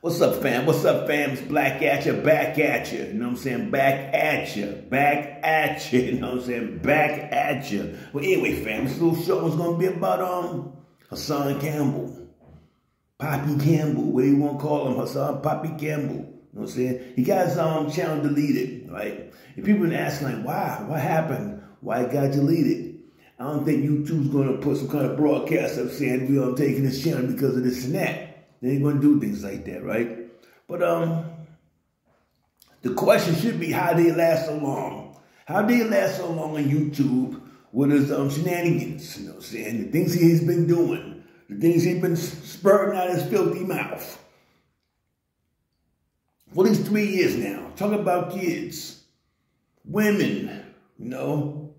What's up, fam? What's up, fam? It's Black at you, back at you. You know what I'm saying? Back at you, back at you. You know what I'm saying? Back at you. Well, anyway, fam, this little show is gonna be about um Hassan Campbell, Poppy Campbell. What do you want to call him? Hassan Poppy Campbell. You know what I'm saying? He got his um channel deleted, right? And people been asking like, why? What happened? Why it got deleted? I don't think YouTube's gonna put some kind of broadcast up saying we are taking this channel because of this and that. They ain't gonna do things like that, right? But um, the question should be how they last so long. How they last so long on YouTube with his um, shenanigans, you know what I'm saying? The things he's been doing, the things he's been spurting out his filthy mouth. For these three years now, talking about kids, women, you know,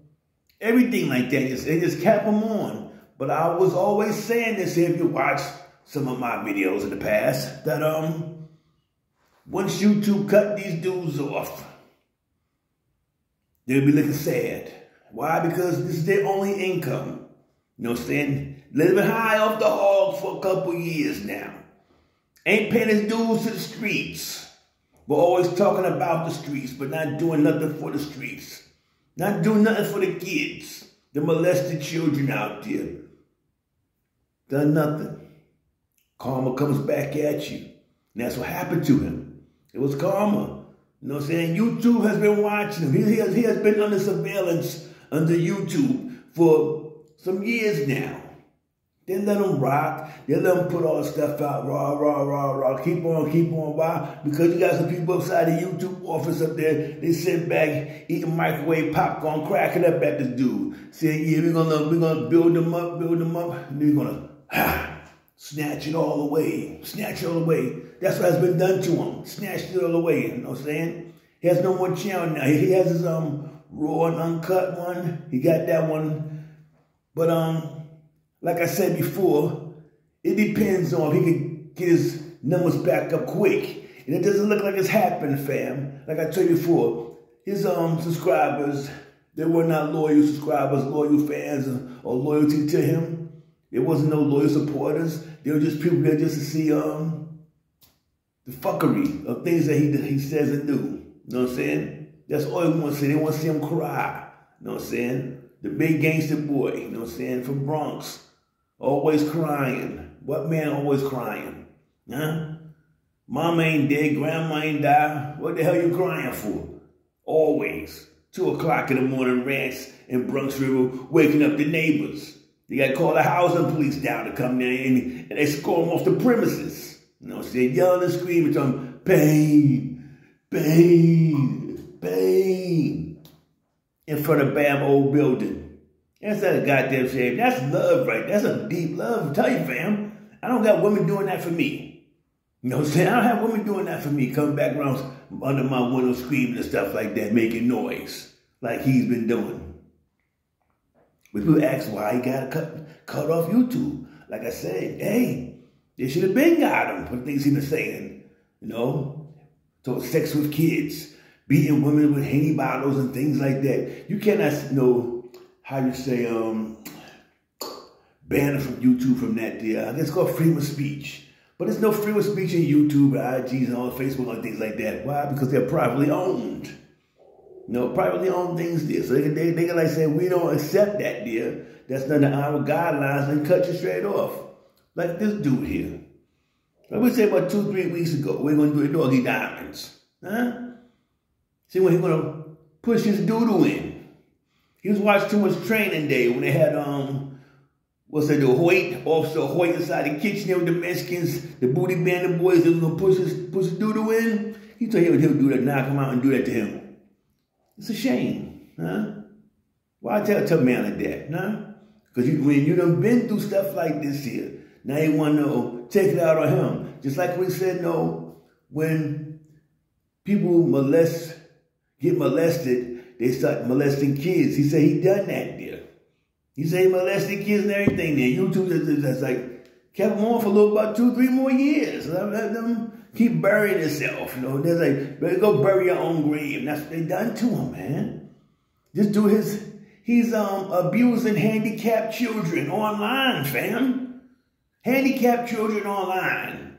everything like that. They just kept them on. But I was always saying this if you watch some of my videos in the past that um once YouTube cut these dudes off, they'll be looking sad. Why? Because this is their only income. You know what I'm saying? Living high off the hog for a couple years now. Ain't paying his dues to the streets. We're always talking about the streets, but not doing nothing for the streets. Not doing nothing for the kids, the molested children out there. Done nothing. Karma comes back at you. And that's what happened to him. It was karma. You know what I'm saying? YouTube has been watching him. He, has, he has been under surveillance under YouTube for some years now. They let him rock. They let him put all the stuff out. Raw, raw, raw, raw. Keep on, keep on. Why? Because you got some people outside the YouTube office up there. They sit back, eating microwave popcorn, cracking up at this dude. Saying, yeah, we're gonna, we're gonna build them up, build them up. And we're gonna, ha, ah. Snatch it all away. Snatch it all away. That's what has been done to him. Snatched it all away. You know what I'm saying? He has no more channel now. He has his um raw and uncut one. He got that one. But um, like I said before, it depends on if he can get his numbers back up quick. And it doesn't look like it's happened, fam. Like I told you before, his um subscribers, they were not loyal subscribers, loyal fans, or loyalty to him. There wasn't no loyal supporters. They were just people there just to see um the fuckery of things that he he says and do. You know what I'm saying? That's all they want to see. They want to see him cry. You know what I'm saying? The big gangster boy, you know what I'm saying, from Bronx. Always crying. What man always crying? Huh? Mama ain't dead, grandma ain't died. What the hell you crying for? Always. Two o'clock in the morning, rants in Bronx River, waking up the neighbors. They got to call the housing police down to come there and, and they score them off the premises. You know, so they yelling and screaming them, pain, pain, pain, in front of Bam Old Building. That's not a goddamn shame. That's love, right? That's a deep love. I tell you, fam, I don't got women doing that for me. You know what I'm saying? I don't have women doing that for me, coming back around under my window screaming and stuff like that, making noise like he's been doing. But people ask why he got cut, cut off YouTube. Like I said, hey, they should have been got him for things he was saying. You know, so sex with kids, beating women with henny bottles and things like that. You cannot know how you say um ban from YouTube from that deal. I guess it's called freedom of speech. But there's no freedom of speech in YouTube, IGs, and all Facebook and things like that. Why? Because they're privately owned. Know, privately owned things there. So they can, they, they can like say, we don't accept that deal. That's none of our guidelines and cut you straight off. Like this dude here. Like we said about two, three weeks ago, we're going to do a doggy diamonds. Huh? See when he's going to push his doodle in. He was watching too much training day when they had, um, what's that, the Hoyt, Officer Hoyt inside the kitchen there with the Mexicans, the booty band of boys they was going to push his, push his doodle in. He told him he'll do that, now come out and do that to him. It's a shame, huh? Why tell, tell a man like that, huh? Because you, when you done been through stuff like this here, now you want to take it out on him. Just like we said, no, when people molest, get molested, they start molesting kids. He said he done that there. He said he molested kids and everything there. YouTube is, that's like, kept him on for a little about two, three more years. Let them keep burying himself. You know, they're like, go bury your own grave. That's what they done to him, man. Just do his, he's um abusing handicapped children online, fam. Handicapped children online.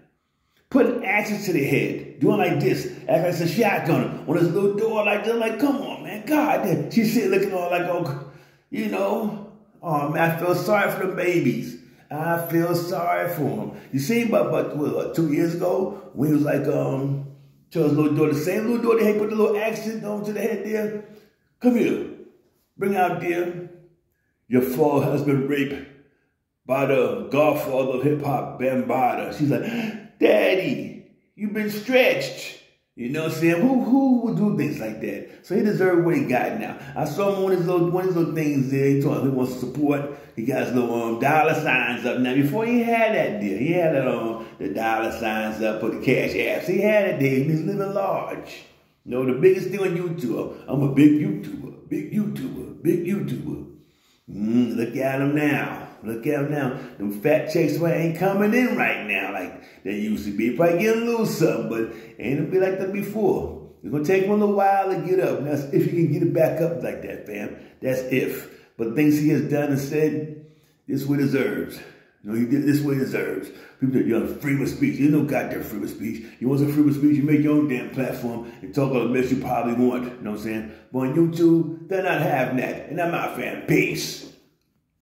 putting axes to their head, doing like this, acting like a shotgun on this little door like this. Like, come on, man, God. She's sitting looking all like, oh, you know, oh man, I feel sorry for the babies. I feel sorry for him. You see, but but what, two years ago when he was like um to his little daughter, same little daughter, he put the little accent on to the head there. Come here, bring out dear. Your father has been raped by the godfather of hip hop, Bambaataa. She's like, Daddy, you've been stretched. You know what I'm saying? Who who would do things like that? So he deserved what he got now. I saw him on his little one of his little things there. He told he wants to support. He got his little um, dollar signs up. Now before he had that deal, he had it um, the dollar signs up, for the cash apps. He had it there. He's living large. You know, the biggest thing on YouTube. I'm a big YouTuber, big YouTuber, big YouTuber. Mm, look at him now. Look at him now. Them fat checks ain't coming in right now like they used to be. Probably getting a little something, but ain't gonna be like that before. It's gonna take him a little while to get up. And that's if you can get it back up like that, fam. That's if. But things he has done and said, this what deserves. You know, he did this way deserves. People say, you're freedom of speech. You know goddamn freedom of speech. You want some freedom of speech, you make your own damn platform and talk all the mess you probably want. You know what I'm saying? But on YouTube, they're not having that. And I'm out, fam. Peace.